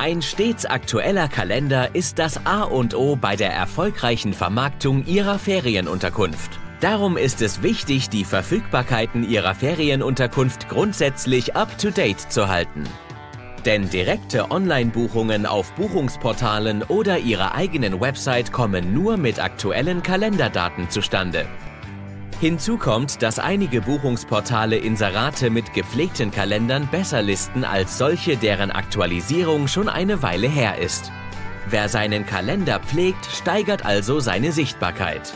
Ein stets aktueller Kalender ist das A und O bei der erfolgreichen Vermarktung Ihrer Ferienunterkunft. Darum ist es wichtig, die Verfügbarkeiten Ihrer Ferienunterkunft grundsätzlich up-to-date zu halten. Denn direkte Online-Buchungen auf Buchungsportalen oder Ihrer eigenen Website kommen nur mit aktuellen Kalenderdaten zustande. Hinzu kommt, dass einige Buchungsportale Inserate mit gepflegten Kalendern besser listen als solche, deren Aktualisierung schon eine Weile her ist. Wer seinen Kalender pflegt, steigert also seine Sichtbarkeit.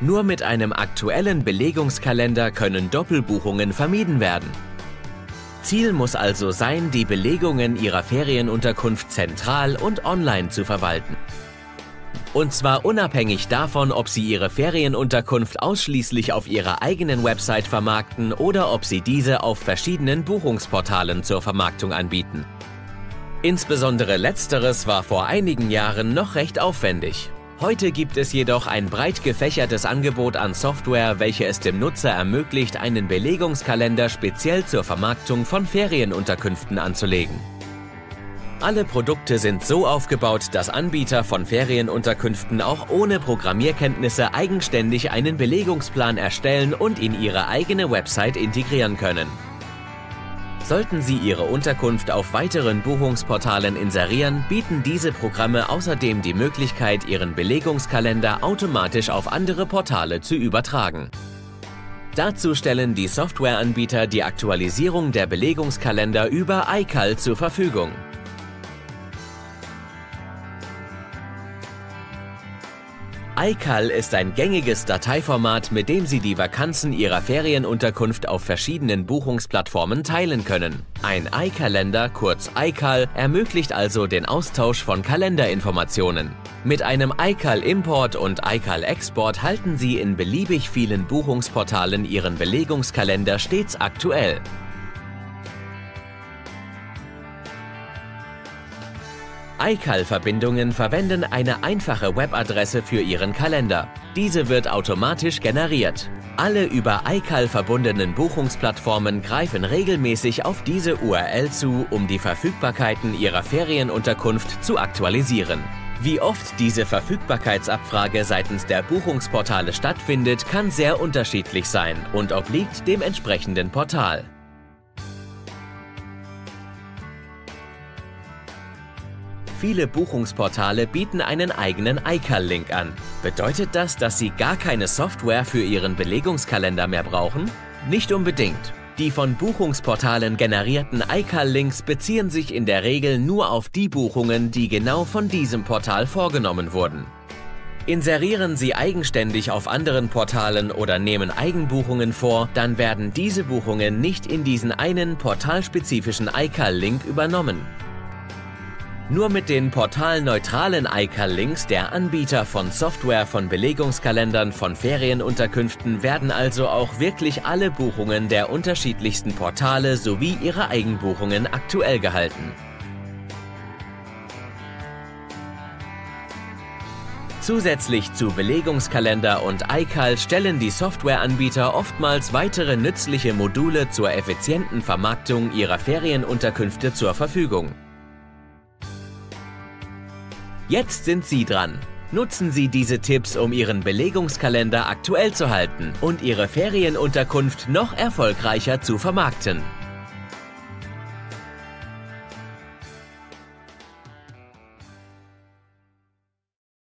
Nur mit einem aktuellen Belegungskalender können Doppelbuchungen vermieden werden. Ziel muss also sein, die Belegungen Ihrer Ferienunterkunft zentral und online zu verwalten. Und zwar unabhängig davon, ob Sie Ihre Ferienunterkunft ausschließlich auf Ihrer eigenen Website vermarkten oder ob Sie diese auf verschiedenen Buchungsportalen zur Vermarktung anbieten. Insbesondere letzteres war vor einigen Jahren noch recht aufwendig. Heute gibt es jedoch ein breit gefächertes Angebot an Software, welche es dem Nutzer ermöglicht, einen Belegungskalender speziell zur Vermarktung von Ferienunterkünften anzulegen. Alle Produkte sind so aufgebaut, dass Anbieter von Ferienunterkünften auch ohne Programmierkenntnisse eigenständig einen Belegungsplan erstellen und in ihre eigene Website integrieren können. Sollten Sie Ihre Unterkunft auf weiteren Buchungsportalen inserieren, bieten diese Programme außerdem die Möglichkeit, Ihren Belegungskalender automatisch auf andere Portale zu übertragen. Dazu stellen die Softwareanbieter die Aktualisierung der Belegungskalender über iCal zur Verfügung. iCal ist ein gängiges Dateiformat, mit dem Sie die Vakanzen Ihrer Ferienunterkunft auf verschiedenen Buchungsplattformen teilen können. Ein iCalender, kurz iCal, ermöglicht also den Austausch von Kalenderinformationen. Mit einem iCal-Import und iCal-Export halten Sie in beliebig vielen Buchungsportalen Ihren Belegungskalender stets aktuell. iCal-Verbindungen verwenden eine einfache Webadresse für Ihren Kalender. Diese wird automatisch generiert. Alle über iCal verbundenen Buchungsplattformen greifen regelmäßig auf diese URL zu, um die Verfügbarkeiten Ihrer Ferienunterkunft zu aktualisieren. Wie oft diese Verfügbarkeitsabfrage seitens der Buchungsportale stattfindet, kann sehr unterschiedlich sein und obliegt dem entsprechenden Portal. Viele Buchungsportale bieten einen eigenen iCal-Link an. Bedeutet das, dass Sie gar keine Software für Ihren Belegungskalender mehr brauchen? Nicht unbedingt. Die von Buchungsportalen generierten iCal-Links beziehen sich in der Regel nur auf die Buchungen, die genau von diesem Portal vorgenommen wurden. Inserieren Sie eigenständig auf anderen Portalen oder nehmen Eigenbuchungen vor, dann werden diese Buchungen nicht in diesen einen portalspezifischen iCal-Link übernommen. Nur mit den portalneutralen iCal-Links der Anbieter von Software von Belegungskalendern von Ferienunterkünften werden also auch wirklich alle Buchungen der unterschiedlichsten Portale sowie ihre Eigenbuchungen aktuell gehalten. Zusätzlich zu Belegungskalender und iCal stellen die Softwareanbieter oftmals weitere nützliche Module zur effizienten Vermarktung ihrer Ferienunterkünfte zur Verfügung. Jetzt sind Sie dran. Nutzen Sie diese Tipps, um Ihren Belegungskalender aktuell zu halten und Ihre Ferienunterkunft noch erfolgreicher zu vermarkten.